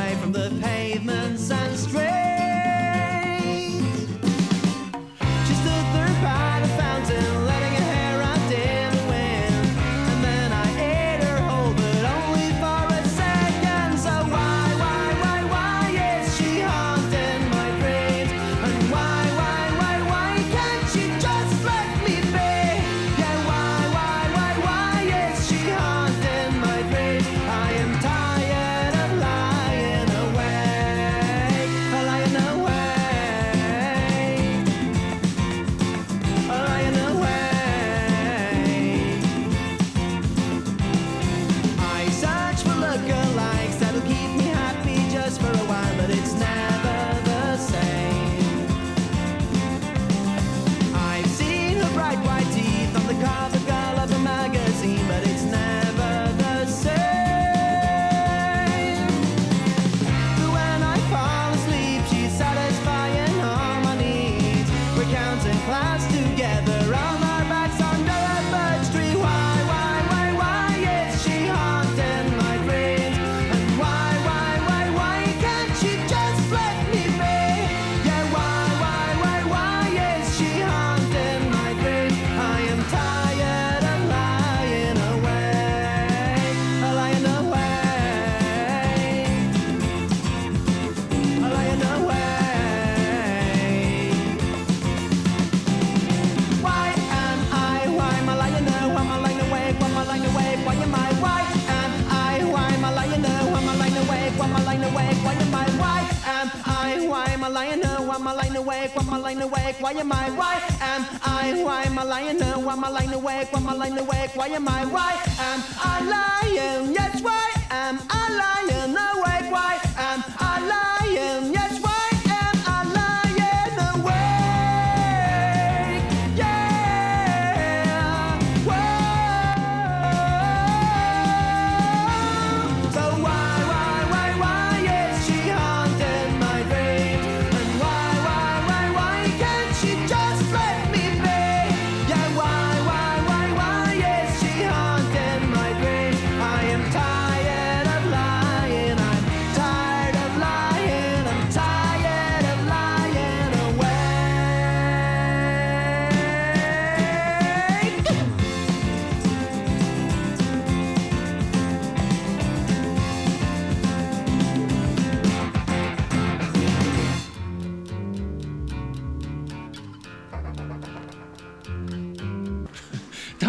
away from the lying awake? Why am I? Why am I? Why am I lying now? Why am I lying awake? Why am I lying awake? Why am I? Why am I lying? Yes, why am I lying awake? Why am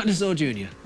Dinosaur Jr.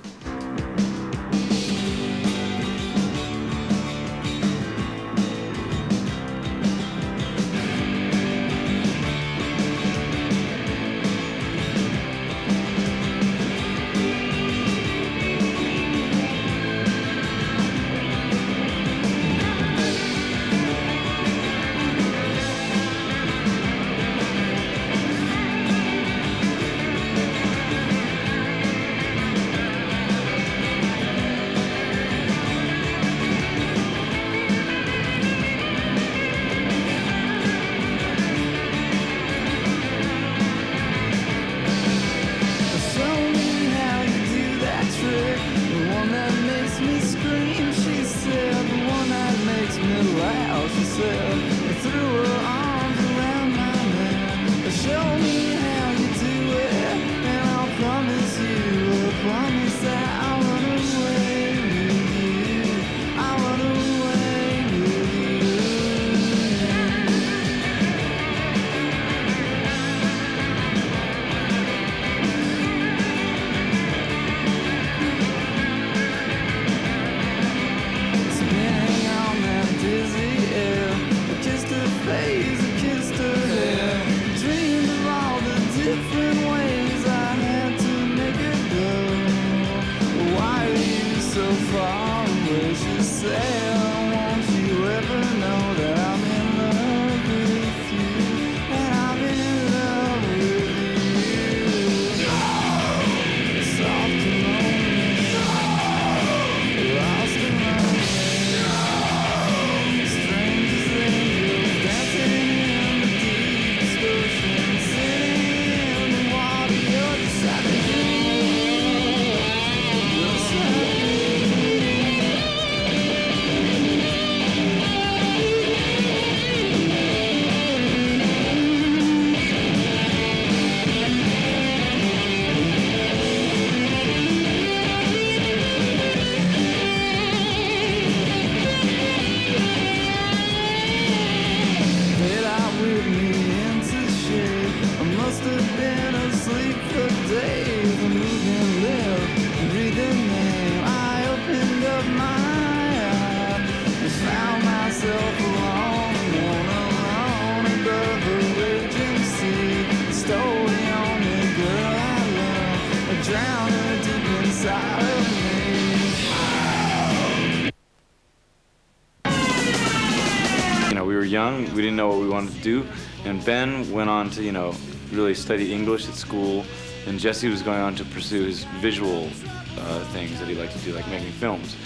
do, and Ben went on to, you know, really study English at school, and Jesse was going on to pursue his visual uh, things that he liked to do, like making films.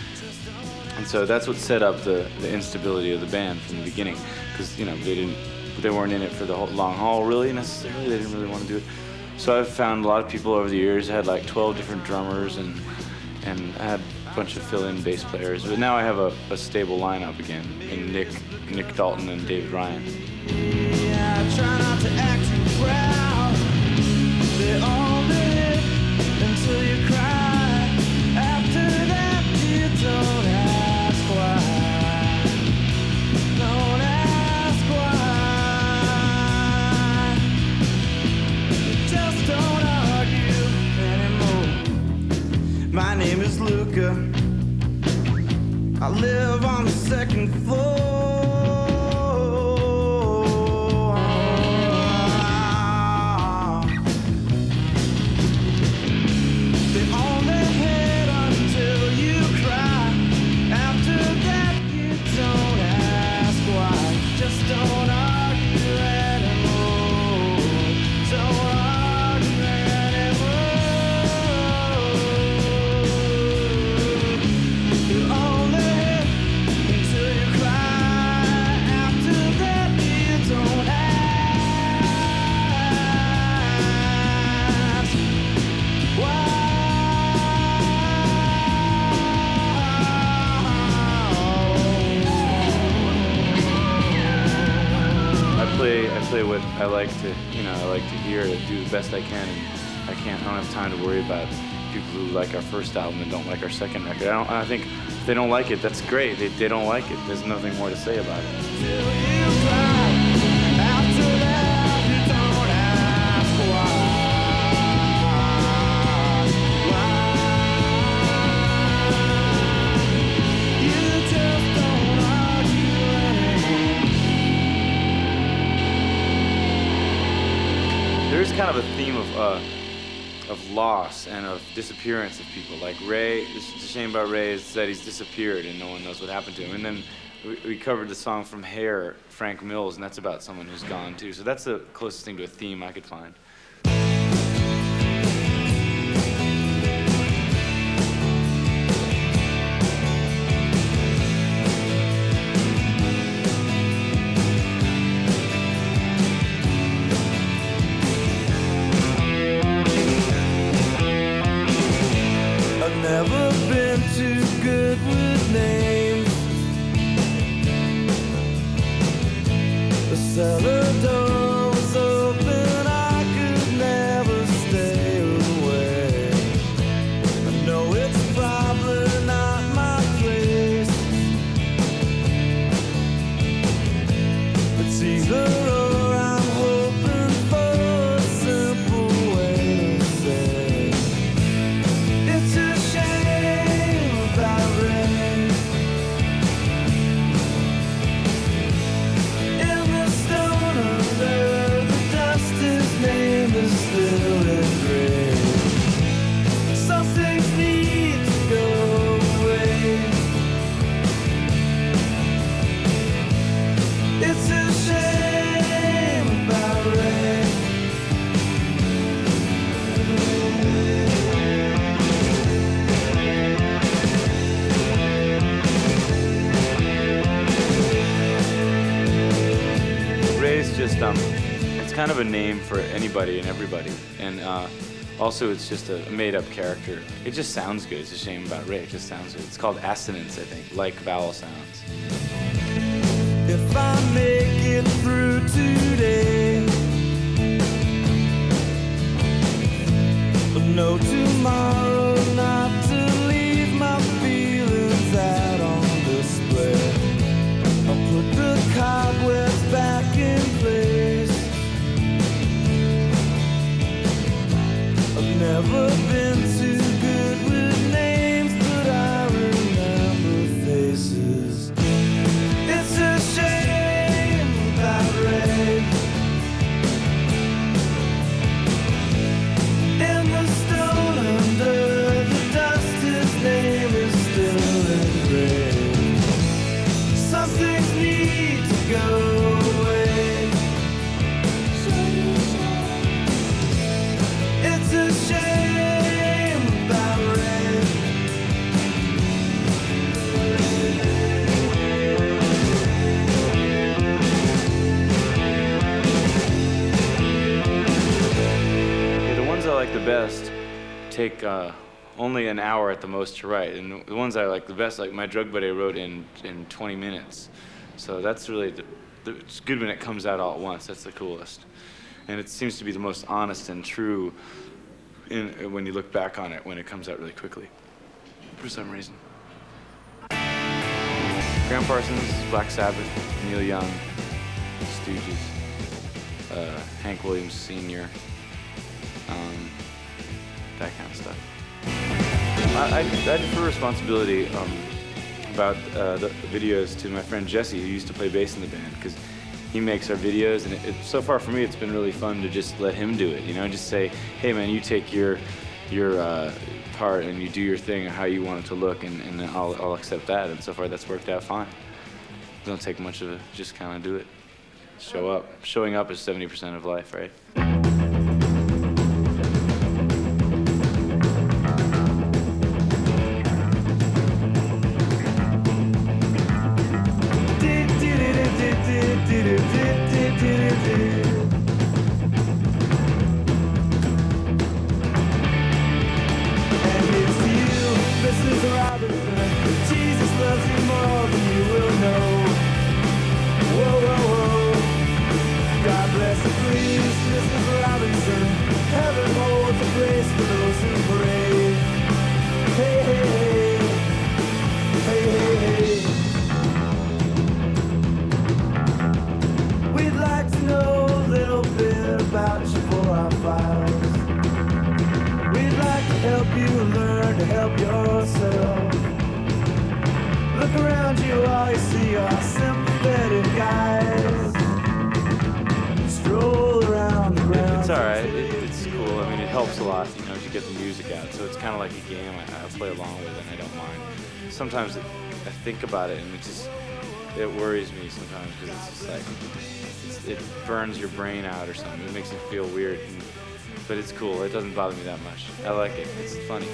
And so that's what set up the, the instability of the band from the beginning, because you know they didn't, they weren't in it for the whole, long haul really necessarily. They didn't really want to do it. So I've found a lot of people over the years. I had like 12 different drummers and and I had a bunch of fill-in bass players. But now I have a, a stable lineup again in Nick, Nick Dalton and David Ryan. Yeah, to to do the best I can and I can't I don't have time to worry about people who like our first album and don't like our second record. I don't I think if they don't like it that's great. They, they don't like it. There's nothing more to say about it. Kind of a theme of uh, of loss and of disappearance of people. Like Ray, a shame about Ray is that he's disappeared and no one knows what happened to him. And then we, we covered the song from Hair, Frank Mills, and that's about someone who's gone too. So that's the closest thing to a theme I could find. Cellar door everybody, and uh, also it's just a made-up character. It just sounds good. It's a shame about Ray. It just sounds good. It's called assonance, I think, like vowel sounds. If I make it through today, but no tomorrow, take uh, only an hour at the most to write, and the ones I like the best, like my drug buddy, I wrote in in 20 minutes. So that's really the, the, it's good when it comes out all at once. That's the coolest, and it seems to be the most honest and true in, when you look back on it when it comes out really quickly, for some reason. Gram Parsons, Black Sabbath, Neil Young, Stooges, uh, Hank Williams Sr., um, that kind of stuff. I, I, I defer responsibility um, about uh, the videos to my friend Jesse, who used to play bass in the band, because he makes our videos, and it, it, so far for me, it's been really fun to just let him do it. You know, just say, "Hey, man, you take your your uh, part and you do your thing how you want it to look, and, and I'll, I'll accept that." And so far, that's worked out fine. Don't take much of it; just kind of do it. Show up. Showing up is 70% of life, right? Around you, all you see are sympathetic. Stroll around the ground. It's all right. It, it's cool. I mean, it helps a lot, you know, to get the music out. So it's kind of like a game. I, I play along with it, and I don't mind. Sometimes it, I think about it, and it just it worries me sometimes because it's just like it's, it burns your brain out or something. It makes you feel weird. And, but it's cool. It doesn't bother me that much. I like it. It's funny.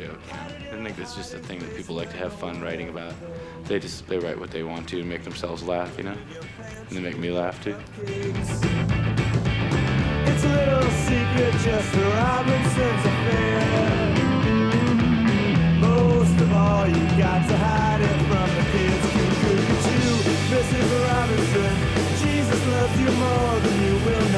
Joke. I think it's just a thing that people like to have fun writing about. They just they write what they want to and make themselves laugh, you know. And they make me laugh too. It's a little secret, just Robinson's affair. Most of all, you got to hide it from the kids. Mrs. Robinson. Jesus loves you more than you will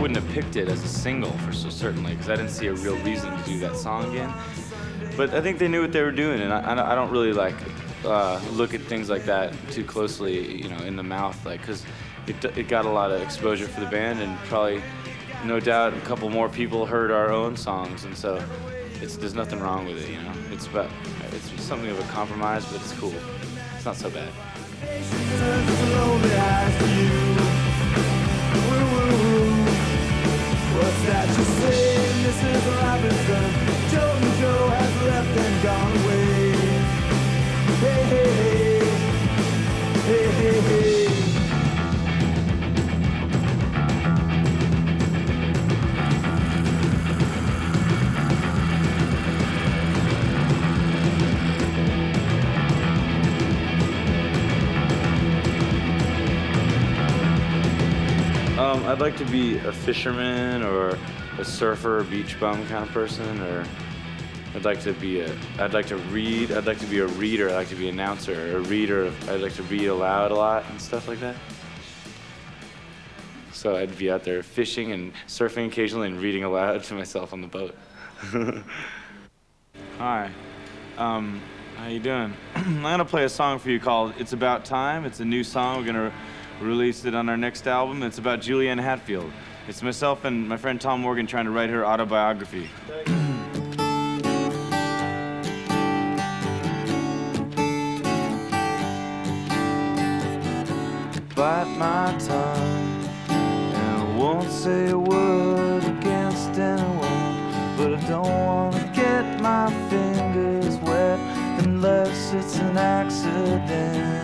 wouldn't have picked it as a single for so certainly because I didn't see a real reason to do that song again. But I think they knew what they were doing, and I, I- I don't really like uh, look at things like that too closely, you know, in the mouth, like because it, it got a lot of exposure for the band, and probably, no doubt, a couple more people heard our own songs, and so it's there's nothing wrong with it, you know. It's about it's something of a compromise, but it's cool. It's not so bad. What's that you say, Mrs. I'd like to be a fisherman or a surfer, beach bum kind of person, or I'd like to be a. I'd like to read. I'd like to be a reader. I'd like to be an announcer, a reader. I'd like to read aloud a lot and stuff like that. So I'd be out there fishing and surfing occasionally and reading aloud to myself on the boat. Hi. Um, how you doing? I'm gonna play a song for you called "It's About Time." It's a new song. We're gonna release it on our next album. It's about Juliana Hatfield. It's myself and my friend Tom Morgan trying to write her autobiography. Bite my tongue and won't say a word against anyone, but I don't want to get my fingers wet unless it's an accident.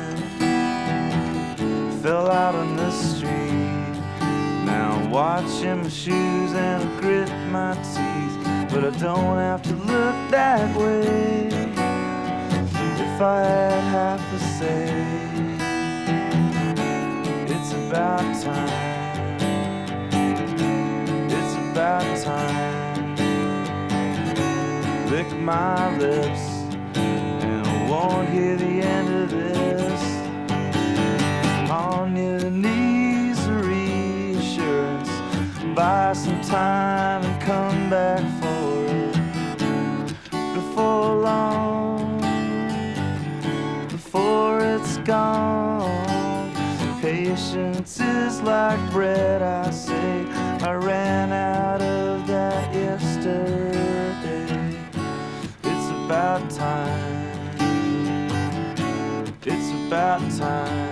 Out on the street now watching my shoes and I grit my teeth. But I don't have to look that way if I had half a say. It's about time. It's about time. Lick my lips, and I won't hear the end of this. On your knees, a reassurance. Buy some time and come back for it before long before it's gone. Patience is like bread, I say. I ran out of that yesterday. It's about time. It's about time.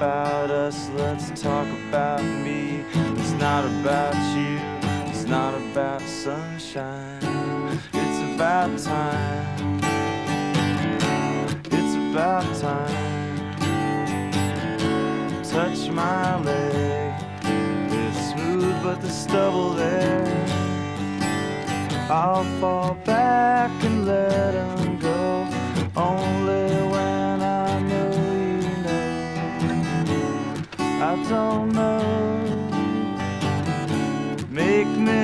About us, let's talk about me. It's not about you, it's not about sunshine. It's about time. It's about time. Touch my leg. It's smooth, but the stubble there. I'll fall back and let him go. Only Know. Make me